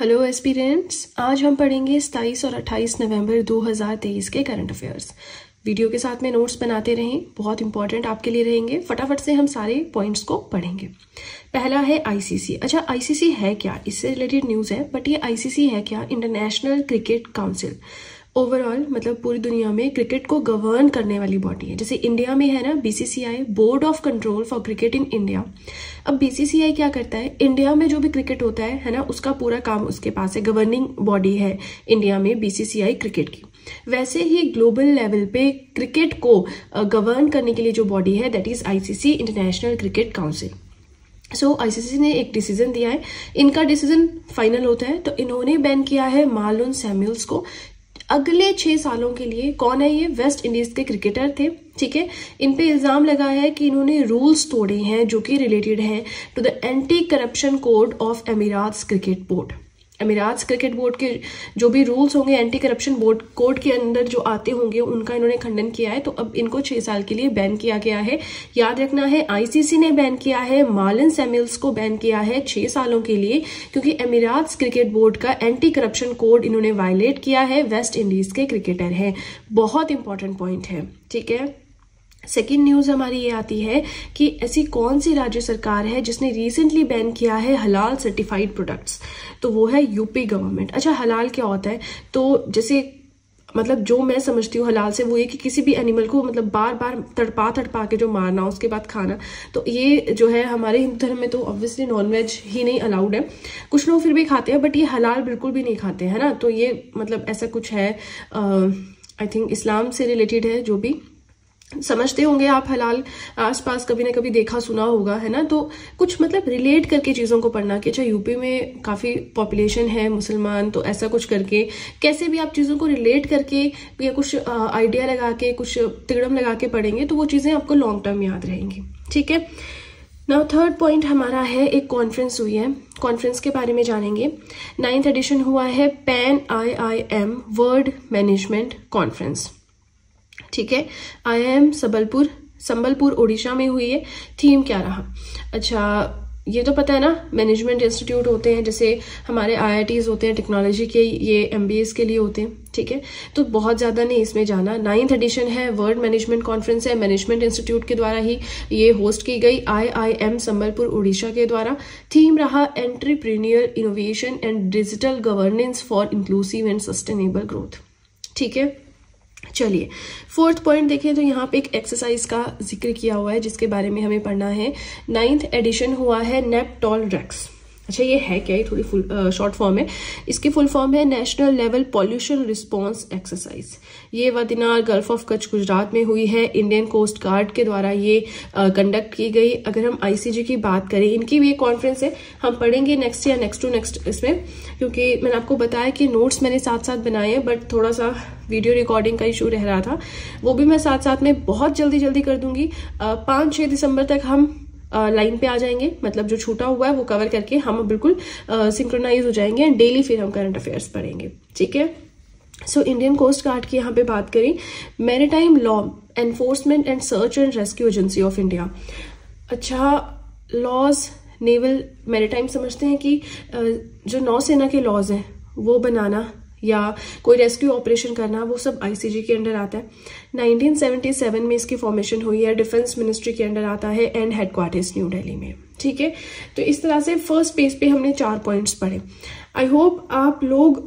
Hello aspirants आज हम पढ़ेंगे 27 और 28 नवंबर 2023 के करंट अफेयर्स वीडियो के साथ में नोट्स बनाते रहें। बहुत इंपॉर्टेंट आपके लिए रहेंगे। फटाफट से हम सारे पॉइंट्स को पढ़ेंगे। पहला है आईसीसी अच्छा आईसीसी है क्या? इससे रिलेटेड न्यूज़ है बट ये आईसीसी है क्या? इंटरनेशनल क्रिकेट काउंसिल ओवरऑल मतलब पूरी दुनिया में क्रिकेट को गवर्न करने वाली बॉडी है। जैसे इंडिया में है ना BCCI board of control for cricket in India अब बीसीसीआई क्या करता है? इंडिया में जो भी क्रिकेट होता है है ना उसका पूरा काम उसके पास है। गवर्निंग बॉडी है इंडिया में बीसीसीआई क्रिकेट की। वैसे ही ग्लोबल लेवल पे क्रिकेट को गवर्न करने के लिए जो बॉडी है that is ICC international cricket council so so, ICC ने एक डिसीज़न दिया है। इनका डिसीज़न फाइनल होता है तो इन्होंने बैन किया है मालून सैम्यूल्स को अगले छह सालों के लिए कौन है ये? वेस्ट इंडीज के क्रिकेटर थे, ठीक है? इन पे इल्ज़ाम लगा है कि इन्होंने रूल्स तोड़े हैं जो कि रिलेटेड हैं to the anti corruption code of Emirates cricket board Emirates cricket board के जो भी रूल्स होंगे एंटी करप्शन बोर्ड कोड के अंदर जो आते होंगे, उनका इन्होंने खंडन किया है। तो अब इनको छह साल के लिए बैन किया गया है। याद रखना है आईसीसी ने बैन किया है मालिन सेमिल्स को बैन किया है छह सालों के लिए, क्योंकि अमीरात क्रिकेट बोर्ड का एंटी करप्शन कोड इन्होंने वायलेट किया है वेस्ट इंडीज के क्रिकेटर है। बहुत इंपॉर्टेंट पॉइंट है, ठीक है? सेकेंड न्यूज़ हमारी ये आती है कि ऐसी कौन सी राज्य सरकार है जिसने रिसेंटली बैन किया है हलाल सर्टिफाइड प्रोडक्ट्स तो वो है यूपी गवर्नमेंट अच्छा हलाल क्या होता है? तो जैसे मतलब जो मैं समझती हूँ हलाल से वो ये कि किसी भी एनिमल को मतलब बार बार तड़पा तड़पा के जो मारना, उसके बाद खाना तो ये जो है हमारे हिंदू धर्म में तो ऑब्वियसली नॉनवेज ही नहीं अलाउड है। कुछ लोग फिर भी खाते हैं बट ये हलाल बिल्कुल भी नहीं खाते, हैं ना? तो ये मतलब ऐसा कुछ है आई थिंक इस्लाम से रिलेटेड है जो भी। समझते होंगे आप हलाल, आसपास कभी ना कभी देखा सुना होगा, है ना? तो कुछ मतलब रिलेट करके चीज़ों को पढ़ना कि अच्छा यूपी में काफ़ी पॉपुलेशन है मुसलमान तो ऐसा कुछ करके, कैसे भी आप चीज़ों को रिलेट करके या कुछ आइडिया लगा के, कुछ तिगड़म लगा के पढ़ेंगे तो वो चीज़ें आपको लॉन्ग टर्म याद रहेंगी, ठीक है? नाउ थर्ड पॉइंट हमारा है, एक कॉन्फ्रेंस हुई है कॉन्फ्रेंस के बारे में जानेंगे। नाइन्थ एडिशन हुआ है pan I I M world management conference ठीक है? आई एम सबलपुर संबलपुर उड़ीसा में हुई है थीम क्या रहा? अच्छा ये तो पता है ना मैनेजमेंट इंस्टीट्यूट होते हैं, जैसे हमारे आई होते हैं टेक्नोलॉजी के ये एमबीएस के लिए होते हैं, ठीक है? तो बहुत ज़्यादा नहीं इसमें जाना। नाइन्थ एडिशन है वर्ल्ड मैनेजमेंट कॉन्फ्रेंस है मैनेजमेंट इंस्टीट्यूट के द्वारा ही ये होस्ट की गई। I I M Sambalpur Orissa के द्वारा। थीम रहा entrepreneur innovation and digital governance for inclusive and sustainable growth ठीक है? चलिए फोर्थ पॉइंट देखें तो यहाँ पे एक एक्सरसाइज का ज़िक्र किया हुआ है, जिसके बारे में हमें पढ़ना है। नाइन्थ एडिशन हुआ है नेपटॉल रेक्स अच्छा ये है क्या? ये थोड़ी फुल शॉर्ट फॉर्म है। इसकी फुल फॉर्म है national level pollution response exercise ये वदिनार गल्फ ऑफ़ कच्छ गुजरात में हुई है। इंडियन कोस्ट गार्ड के द्वारा ये कंडक्ट की गई। अगर हम आईसीजी की बात करें, इनकी भी एक कॉन्फ्रेंस है। हम पढ़ेंगे नेक्स्ट या नेक्स्ट टू नेक्स्ट इसमें, क्योंकि मैंने आपको बताया कि नोट्स मैंने साथ साथ बनाए हैं बट थोड़ा सा वीडियो रिकॉर्डिंग का इशू रह रहा था। वो भी मैं साथ साथ में बहुत जल्दी जल्दी कर दूँगी। पाँच छह दिसंबर तक हम लाइन पे आ जाएँगे। मतलब जो छूटा हुआ है, वो कवर करके हम बिल्कुल सिंक्रोनाइज हो जाएँगे एंड डेली फिर हम करंट अफेयर्स पढ़ेंगे। ठीक है? सो इंडियन कोस्ट गार्ड की यहाँ पे बात करें। Maritime law enforcement and search and rescue agency of India अच्छा लॉज नेवल मैरिटाइम समझते हैं कि जो नौसेना के लॉज हैं, वो बनाना या कोई रेस्क्यू ऑपरेशन करना, वो सब आईसीजी के अंडर आता है। 1977 में इसकी फॉर्मेशन हुई है डिफेंस मिनिस्ट्री के अंडर आता है एंड हेडक्वार्टर्स न्यू दिल्ली में, ठीक है? तो इस तरह से फ़र्स्ट पेज पे हमने चार पॉइंट्स पढ़े। आई होप आप लोग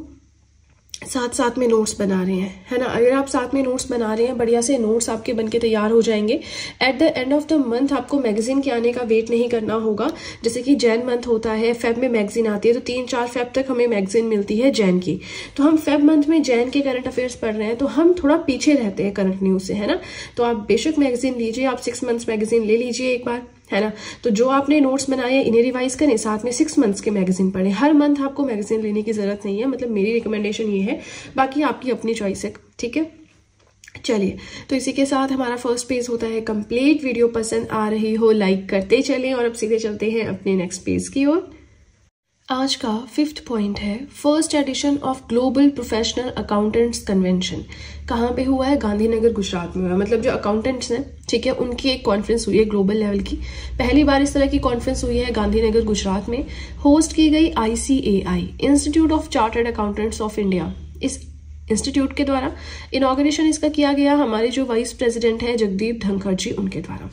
साथ साथ में नोट्स बना रहे हैं, है ना? अगर आप साथ में नोट्स बना रहे हैं, बढ़िया से नोट्स आपके बनके तैयार हो जाएँगे। At the end of the month आपको मैगजीन के आने का वेट नहीं करना होगा। जैसे कि जैन मंथ होता है फेब में मैगजीन आती है तो तीन चार फेब तक हमें मैगजीन मिलती है जैन की। तो हम फेब मंथ में जैन के करंट अफेयर्स पढ़ रहे हैं तो हम थोड़ा पीछे रहते हैं करंट न्यूज़ से, है ना? तो आप बेशक मैगजीन लीजिए, आप सिक्स मंथ्स मैगजीन ले लीजिए एक बार। है ना? तो जो आपने नोट्स बनाए, इन्हें रिवाइज करें, साथ में सिक्स मंथ्स के मैगजीन पढ़ें। हर मंथ आपको मैगजीन लेने की ज़रूरत नहीं है मतलब मेरी रिकमेंडेशन ये है, बाकी आपकी अपनी चॉइस है, ठीक है? चलिए तो इसी के साथ हमारा फ़र्स्ट पेज होता है कंप्लीट वीडियो पसंद आ रही हो लाइक करते चलें और अब सीधे चलते हैं अपने नेक्स्ट पेज की ओर। आज का फिफ्थ पॉइंट है first edition of global professional accountants convention कहाँ पे हुआ है? गांधीनगर, गुजरात में हुआ मतलब जो अकाउंटेंट्स हैं, ठीक है, उनकी एक कॉन्फ्रेंस हुई है ग्लोबल लेवल की। पहली बार इस तरह की कॉन्फ्रेंस हुई है गांधीनगर, गुजरात में। होस्ट की गई ICAI institute of chartered accountants of India इस इंस्टीट्यूट के द्वारा। इनाग्रेशन इसका किया गया हमारे जो वाइस प्रेसिडेंट है, जगदीप धनखड़ जी, उनके द्वारा।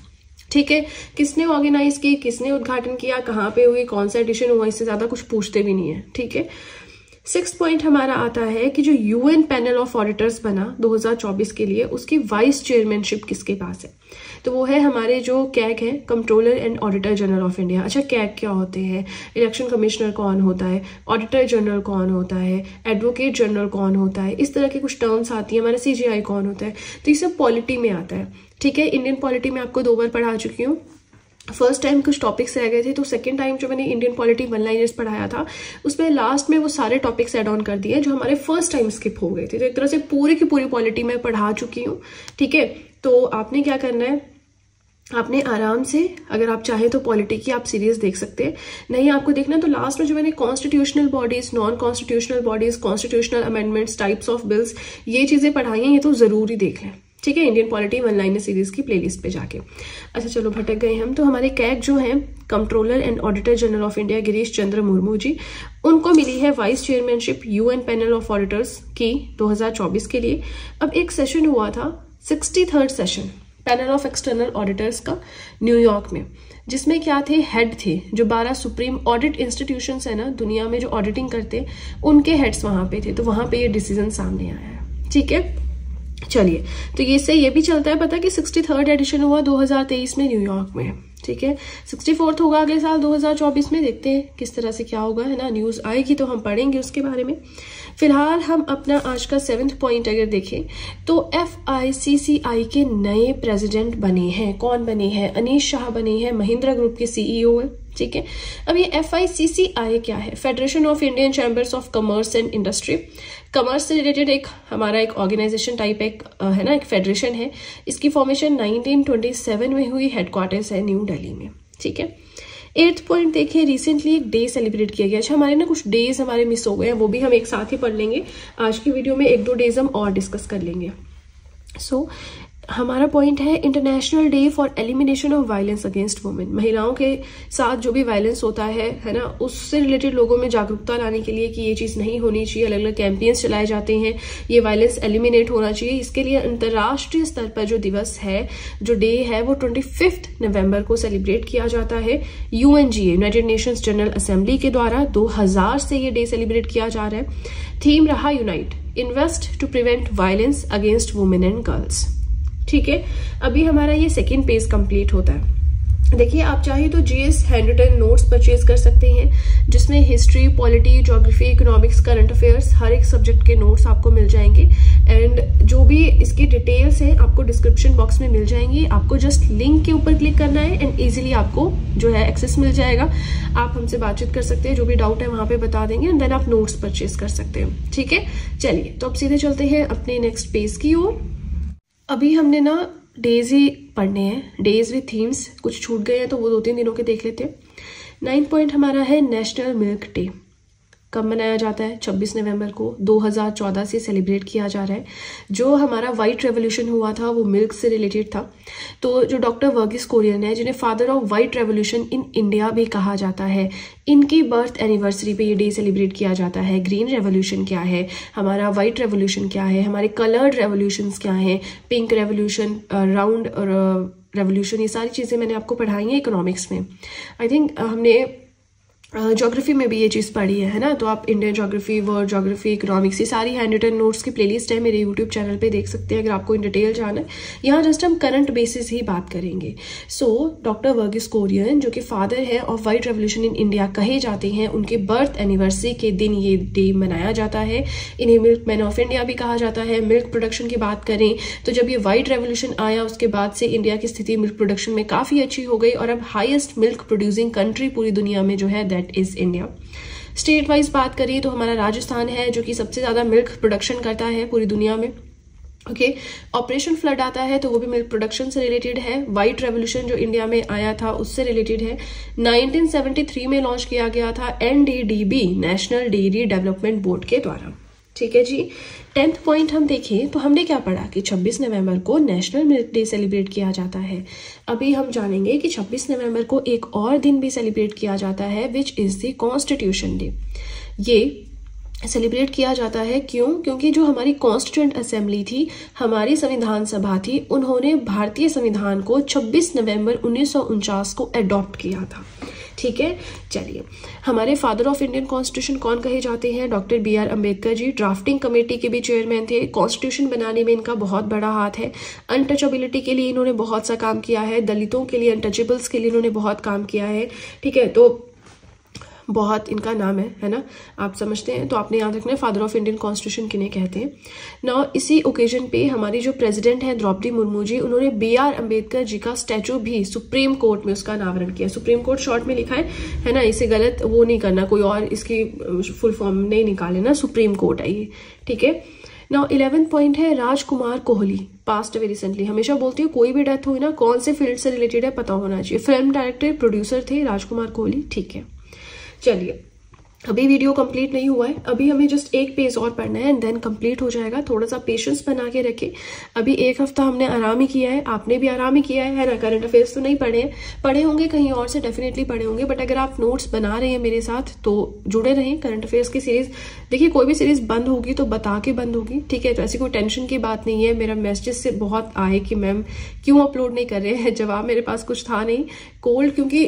ठीक है? किसने ऑर्गेनाइज की, किसने उद्घाटन किया, कहाँ पे हुई, कौन सा एडिशन हुआ, इससे ज़्यादा कुछ पूछते भी नहीं है, ठीक है? सिक्स पॉइंट हमारा आता है कि जो यूएन पैनल ऑफ़ ऑडिटर्स बना 2024 के लिए, उसकी वाइस चेयरमैनशिप किसके पास है? तो वो है हमारे जो कैग है controller and auditor general of India अच्छा कैग क्या होते हैं? इलेक्शन कमिश्नर कौन होता है? ऑडिटर जनरल कौन होता है? एडवोकेट जनरल कौन होता है? इस तरह के कुछ टर्म्स आती है। हमारा सीजीआई कौन होता है? तो ये सब पॉलिटी में आता है। ठीक है इंडियन पॉलिटी में आपको दो बार पढ़ा चुकी हूँ। फ़र्स्ट टाइम कुछ टॉपिक्स रह गए थे तो सेकंड टाइम जो मैंने इंडियन पॉलिटी वन लाइनर्स पढ़ाया था, उसमें लास्ट में वो सारे टॉपिक्स एड ऑन कर दिए जो हमारे फ़र्स्ट टाइम स्किप हो गए थे। तो एक तरह से पूरी की पूरी पॉलिटी मैं पढ़ा चुकी हूँ, ठीक है? तो आपने क्या करना है? आपने आराम से, अगर आप चाहे तो पॉलिटी की आप सीरीज़ देख सकते हैं। नहीं, आपको देखना है तो लास्ट में जो मैंने constitutional bodies non constitutional bodies constitutional amendments types of bills ये चीज़ें पढ़ाई हैं, ये तो ज़रूरी देख लें। ठीक है Indian polity one line series की प्लेलिस्ट पे जाके। अच्छा चलो, भटक गए हम। तो हमारे कैग जो हैं controller and auditor general of India Girish Chandra Murmu ji, उनको मिली है vice chairmanship UN panel of auditors की 2024 के लिए। अब एक सेशन हुआ था sixty third session panel of external auditors का न्यूयॉर्क में, जिसमें क्या थे? हेड थे, जो बारह सुप्रीम ऑडिट इंस्टीट्यूशन है ना, दुनिया में जो ऑडिटिंग करते, उनके हेड्स वहाँ पे थे। तो वहाँ पे ये डिसीज़न सामने आया है। ठीक है? चलिए तो ये से ये भी चलता है, पता कि सिक्सटी थर्ड एडिशन हुआ 2023 में न्यूयॉर्क में, ठीक है? सिक्सटी फोर्थ होगा अगले साल 2024 में, देखते हैं किस तरह से क्या होगा, है ना? न्यूज़ आएगी तो हम पढ़ेंगे उसके बारे में। फ़िलहाल हम अपना आज का सेवेंथ पॉइंट अगर देखें तो एफ़ आई सी सी आई के नए प्रेसिडेंट बने हैं। कौन बने हैं? अनीश शाह बने हैं, महिंद्रा ग्रुप के सीईओ है। ठीक है? अब ये आई क्या है? Federation of Indian chambers of commerce and industry commerce से रिलेटेड एक हमारा एक ऑर्गेनाइजेशन टाइप एक है ना? एक फेडरेशन है। इसकी फॉर्मेशन 1927 में हुई हेडक्वार्टर्स है न्यू दिल्ली में। ठीक है? एट्थ पॉइंट देखिए रिसेंटली एक डे सेलिब्रेट किया गया। अच्छा हमारे ना कुछ डेज़ हमारे मिस हो गए हैं वो भी हम एक साथ ही पढ़ लेंगे। आज की वीडियो में एक दो डेज़ हम और डिस्कस कर लेंगे। सो so, हमारा पॉइंट है international day for elimination of violence against women महिलाओं के साथ जो भी वायलेंस होता है है ना, उससे रिलेटेड लोगों में जागरूकता लाने के लिए कि ये चीज़ नहीं होनी चाहिए अलग अलग कैंपेन्स चलाए जाते हैं, ये वायलेंस एलिमिनेट होना चाहिए। इसके लिए अंतर्राष्ट्रीय स्तर पर जो दिवस है, जो डे है, वो ट्वेंटी फिफ्थ नवंबर को सेलिब्रेट किया जाता है। UNGA United Nations General Assembly के द्वारा दो हज़ार से ये डे सेलिब्रेट किया जा रहा है। थीम रहा unite invest to prevent violence against women and girls ठीक है? अभी हमारा ये सेकेंड पेज कंप्लीट होता है। देखिए, आप चाहे तो GS hand written notes purchase कर सकते हैं, जिसमें history polity geography economics current affairs हर एक सब्जेक्ट के नोट्स आपको मिल जाएँगे। एंड जो भी इसकी डिटेल्स हैं, आपको डिस्क्रिप्शन बॉक्स में मिल जाएँगी। आपको जस्ट लिंक के ऊपर क्लिक करना है एंड ईजिली आपको जो है एक्सेस मिल जाएगा। आप हमसे बातचीत कर सकते हैं, जो भी डाउट है वहाँ पर बता देंगे एंड देन आप नोट्स परचेज कर सकते हैं। ठीक है? चलिए तो अब सीधे चलते हैं अपने नेक्स्ट पेज की ओर। अभी हमने ना डेज़ ही पढ़ने हैं डेज़ विथ थीम्स कुछ छूट गए हैं तो वो दो तीन दिनों के देख लेते हैं। नाइन्थ पॉइंट हमारा है नेशनल मिल्क डे कब मनाया जाता है? 26 नवंबर को 2014 से सेलिब्रेट किया जा रहा है। जो हमारा वाइट रेवोल्यूशन हुआ था, वो मिल्क से रिलेटेड था। तो जो डॉक्टर वर्गीस कोरियन है, जिन्हें father of white revolution in India भी कहा जाता है, इनकी बर्थ एनिवर्सरी पे ये डे सेलिब्रेट किया जाता है। ग्रीन रेवोल्यूशन क्या है? हमारा वाइट रेवोल्यूशन क्या है? हमारे कलर्ड रेवोल्यूशन क्या है? पिंक रेवोल्यूशन राउंड रेवोल्यूशन ये सारी चीज़ें मैंने आपको पढ़ाई हैं इकोनॉमिक्स में। आई थिंक हमने जोग्राफी में भी ये चीज़ पढ़ी है ना? तो आप Indian geography world geography economics ये सारी हैंड रिटन नोट्स की प्लेलिस्ट है, मेरे यूट्यूब चैनल पे देख सकते हैं, अगर आपको इन डिटेल जाना है। यहाँ जस्ट हम करंट बेसिस ही बात करेंगे। सो डॉक्टर वर्गिस कोरियन जो कि फादर है of white revolution in India कहे जाते हैं, उनके बर्थ एनिवर्सरी के दिन ये डे मनाया जाता है। इन्हें मिल्क मैन ऑफ़ इंडिया भी कहा जाता है। मिल्क प्रोडक्शन की बात करें तो जब ये वाइट रेवोल्यूशन आया, उसके बाद से इंडिया की स्थिति मिल्क प्रोडक्शन में काफ़ी अच्छी हो गई और अब हाइएस्ट मिल्क प्रोड्यूसिंग कंट्री पूरी दुनिया में जो है that is India state wise बात करिए तो हमारा राजस्थान है, जो कि सबसे ज़्यादा मिल्क प्रोडक्शन करता है पूरी दुनिया में। ओके ऑपरेशन फ्लड आता है तो वो भी मिल्क प्रोडक्शन से रिलेटेड है। वाइट रेवोल्यूशन जो इंडिया में आया था, उससे रिलेटेड है। 1973 में लॉन्च किया गया था NDDB national dairy development board के द्वारा। ठीक है जी। टेंथ पॉइंट हम देखें तो हमने क्या पढ़ा कि 26 नवंबर को नेशनल मिल्क डे सेलिब्रेट किया जाता है। अभी हम जानेंगे कि 26 नवंबर को एक और दिन भी सेलिब्रेट किया जाता है which is the constitution day ये सेलिब्रेट किया जाता है क्यों? क्योंकि जो हमारी कॉन्स्टिट्यूंट असेंबली थी, हमारी संविधान सभा थी, उन्होंने भारतीय संविधान को 26 नवंबर उन्नीस सौ उनचास को अडॉप्ट किया था। ठीक है? चलिए। हमारे फादर ऑफ़ इंडियन कॉन्स्टिट्यूशन कौन कहे जाते हैं? Doctor B R Ambedkar ji drafting committee के भी चेयरमैन थे। कॉन्स्टिट्यूशन बनाने में इनका बहुत बड़ा हाथ है। अनटचेबिलिटी के लिए इन्होंने बहुत सा काम किया है। दलितों के लिए अनटचेबल्स के लिए इन्होंने बहुत काम किया है। ठीक है? तो बहुत इनका नाम है है ना? आप समझते हैं तो आपने याद रखना है फादर ऑफ़ इंडियन कॉन्स्टिट्यूशन किन्हें कहते हैं। ना इसी ओकेजन पे हमारी जो प्रेसिडेंट हैं, द्रौपदी मुर्मू जी, उन्होंने बी आर अंबेडकर जी का स्टैचू भी सुप्रीम कोर्ट में उसका अनावरण किया सुप्रीम कोर्ट शॉर्ट में लिखा है है ना? इसे गलत वो नहीं करना, कोई और इसकी फुल फॉर्म नहीं निकाले ना सुप्रीम कोर्ट ये, ठीक है? ना इलेवेंथ पॉइंट है Rajkumar Kohli passed away recently हमेशा बोलती हूँ, कोई भी डेथ हुई ना, कौन से फ़ील्ड से रिलेटेड है, पता होना चाहिए। फ़िल्म डायरेक्टर प्रोड्यूसर थे राजकुमार कोहली, ठीक है। चलिए, अभी वीडियो कंप्लीट नहीं हुआ है। अभी हमें जस्ट एक पेज और पढ़ना है एंड देन कंप्लीट हो जाएगा। थोड़ा सा पेशेंस बना के रखें। अभी एक हफ़्ता हमने आराम ही किया है। आपने भी आराम ही किया है है ना? करंट अफेयर्स तो नहीं पढ़े हैं। पढ़े होंगे कहीं और से डेफिनेटली पढ़े होंगे। बट अगर आप नोट्स बना रहे हैं मेरे साथ तो जुड़े रहें। करंट अफेयर्स की सीरीज़ देखिए, कोई भी सीरीज़ बंद होगी तो बता के बंद होगी। ठीक है तो ऐसी कोई टेंशन की बात नहीं है। मेरा मैसेज से बहुत आए कि मैम, क्यों अपलोड नहीं कर रहे हैं? जवाब मेरे पास कुछ था नहीं। कोल्ड क्योंकि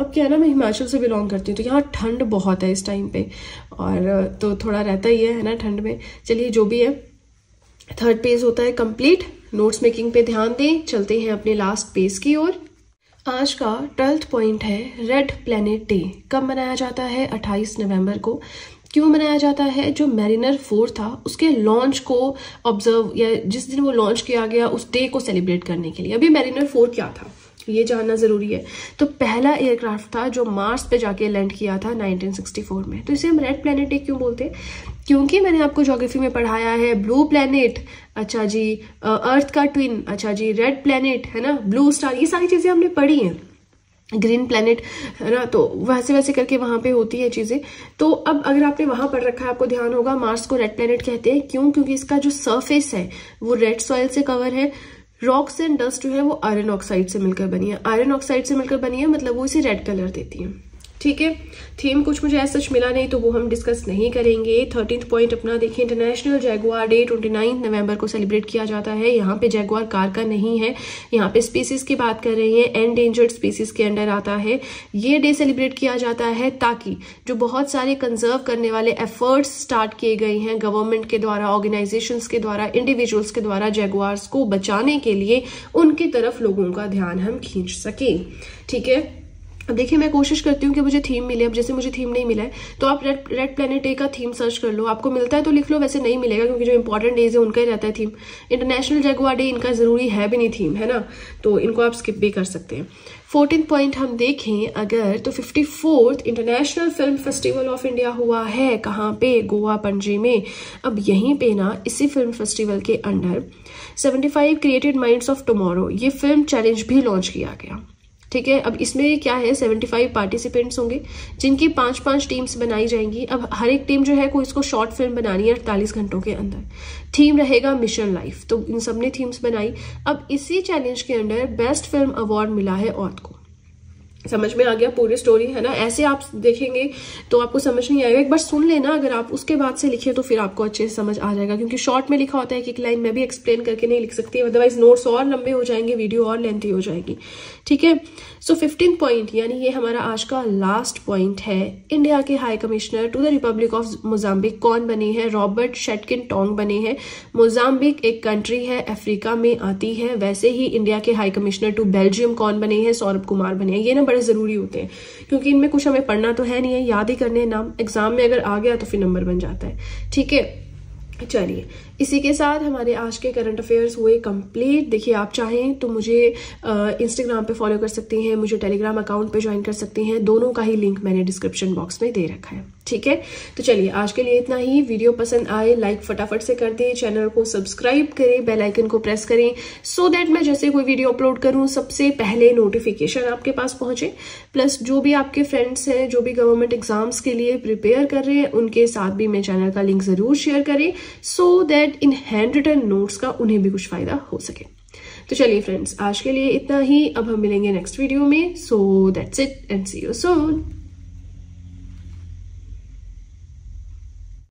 अब क्या है ना, मैं हिमाचल से बिलोंग करती हूँ तो यहाँ ठंड बहुत है इस टाइम पे। और तो थोड़ा रहता ही है ना, ठंड में। चलिए, जो भी है। थर्ड पेज होता है कंप्लीट नोट्स मेकिंग पे ध्यान दें। चलते हैं अपने लास्ट पेज की ओर। आज का ट्वेल्थ पॉइंट है रेड प्लेनेट डे कब मनाया जाता है? 28 नवंबर को। क्यों मनाया जाता है? जो मैरिनर फोर था, उसके लॉन्च को ऑब्ज़र्व या जिस दिन वो लॉन्च किया गया, उस डे को सेलिब्रेट करने के लिए। अभी मैरिनर फोर क्या था? ये जानना ज़रूरी है। तो पहला एयरक्राफ्ट था जो मार्स पे जाके लैंड किया था 1964 में। तो इसे हम रेड प्लेनेट क्यों बोलते हैं? क्योंकि मैंने आपको ज्योग्राफी में पढ़ाया है ब्लू प्लेनेट अच्छा जी अर्थ का ट्विन अच्छा जी रेड प्लेनेट है ना? ब्लू स्टार ये सारी चीज़ें हमने पढ़ी हैं। ग्रीन प्लेनेट है ना? तो वैसे वैसे करके वहाँ पे होती है चीज़ें। तो अब अगर आपने वहाँ पढ़ रखा है, आपको ध्यान होगा मार्स को रेड प्लेनेट कहते हैं। क्यों? क्योंकि इसका जो सरफेस है, वो रेड सॉइल से कवर है। रॉक्स एंड डस्ट जो है, वो आयरन ऑक्साइड से मिलकर बनी है। आयरन ऑक्साइड से मिलकर बनी है मतलब वो इसे रेड कलर देती है। ठीक है? थीम कुछ मुझे ऐसा सच मिला नहीं तो वो हम डिस्कस नहीं करेंगे। थर्टींथ पॉइंट अपना देखिए international jaguar day twenty November को सेलिब्रेट किया जाता है। यहाँ पे जैगुआर कार का नहीं है। यहाँ पे स्पीसीज की बात कर रही है। एंडेंजर्ड स्पीसीज के अंडर आता है। ये डे सेलिब्रेट किया जाता है ताकि जो बहुत सारे कंजर्व करने वाले एफर्ट्स स्टार्ट किए गए हैं गवर्नमेंट के द्वारा ऑर्गेनाइजेशन के द्वारा इंडिविजुअल्स के द्वारा जैगुआर्स को बचाने के लिए उनकी तरफ़ लोगों का ध्यान हम खींच सकें। ठीक है? देखिए, मैं कोशिश करती हूँ कि मुझे थीम मिले। अब जैसे मुझे थीम नहीं मिला है तो आप रेड रेड प्लेनेट डे का थीम सर्च कर लो। आपको मिलता है तो लिख लो, वैसे नहीं मिलेगा, क्योंकि जो इंपॉर्टेंट डेज़ है, उनका ही रहता है थीम इंटरनेशनल जगवा डे इनका ज़रूरी है भी नहीं थीम है ना? तो इनको आप स्किप भी कर सकते हैं। फोर्टीन पॉइंट हम देखें, अगर तो fifty fourth international film festival of India हुआ है, कहाँ पे? गोवा, पणजी में। अब यहीं पे ना, इसी फ़िल्म फेस्टिवल के under seventy five created minds of tomorrow ये फ़िल्म चैलेंज भी लॉन्च किया गया। ठीक है? अब इसमें क्या है? सेवेंटी फाइव पार्टिसिपेंट्स होंगे, जिनकी पाँच पाँच टीम्स बनाई जाएँगी। अब हर एक टीम जो है, कोई इसको शॉर्ट फ़िल्म बनानी है अड़तालीस घंटों के अंदर। थीम रहेगा मिशन लाइफ तो इन सबने थीम्स बनाई। अब इसी चैलेंज के अंडर बेस्ट फ़िल्म अवार्ड मिला है औरत को। समझ में आ गया, पूरी स्टोरी है ना? ऐसे आप देखेंगे तो आपको समझ नहीं आएगा। एक बार सुन लेना, अगर आप उसके बाद से लिखे तो फिर आपको अच्छे से समझ आ जाएगा, क्योंकि शॉर्ट में लिखा होता है कि एक लाइन में भी एक्सप्लेन करके नहीं लिख सकती अदरवाइज़ नोट्स और लंबे हो जाएँगे वीडियो और लेंथी हो जाएगी। ठीक है? सो फिफ्टीन पॉइंट यानी ये हमारा आज का लास्ट पॉइंट है। इंडिया के high commissioner to the republic of Mozambique कौन बने हैं? रॉबर्ट शेटकिन टोंग बने हैं। मोजाम्बिक एक कंट्री है अफ्रीका में आती है। वैसे ही इंडिया के हाई कमिश्नर टू बेल्जियम कौन बने हैं? सौरभ कुमार बने हैं। ये ना बड़े ज़रूरी होते हैं। क्योंकि इनमें कुछ हमें पढ़ना तो है नहीं है, याद ही करने नाम एग्ज़ाम में अगर आ गया तो फिर नंबर बन जाता है। ठीक है? चलिए इसी के साथ हमारे आज के करंट अफेयर्स हुए कंप्लीट देखिए, आप चाहें तो मुझे इंस्टाग्राम पे फॉलो कर सकती हैं, मुझे टेलीग्राम अकाउंट पे ज्वाइन कर सकती हैं। दोनों का ही लिंक मैंने डिस्क्रिप्शन बॉक्स में दे रखा है, ठीक है? तो चलिए, आज के लिए इतना ही। वीडियो पसंद आए लाइक फटाफट से कर दें। चैनल को सब्सक्राइब करें बेल आइकन को प्रेस करें सो so दैट मैं जैसे कोई वीडियो अपलोड करूँ, सबसे पहले नोटिफिकेशन आपके पास पहुँचे। प्लस जो भी आपके फ्रेंड्स हैं, जो भी गवर्नमेंट एग्ज़ाम्स के लिए प्रिपेयर कर रहे हैं, उनके साथ भी मैं चैनल का लिंक ज़रूर शेयर करें so that in hand written notes का उन्हें भी कुछ फ़ायदा हो सके। तो चलिए फ्रेंड्स आज के लिए इतना ही। अब हम मिलेंगे नेक्स्ट वीडियो में। So that's it and see you soon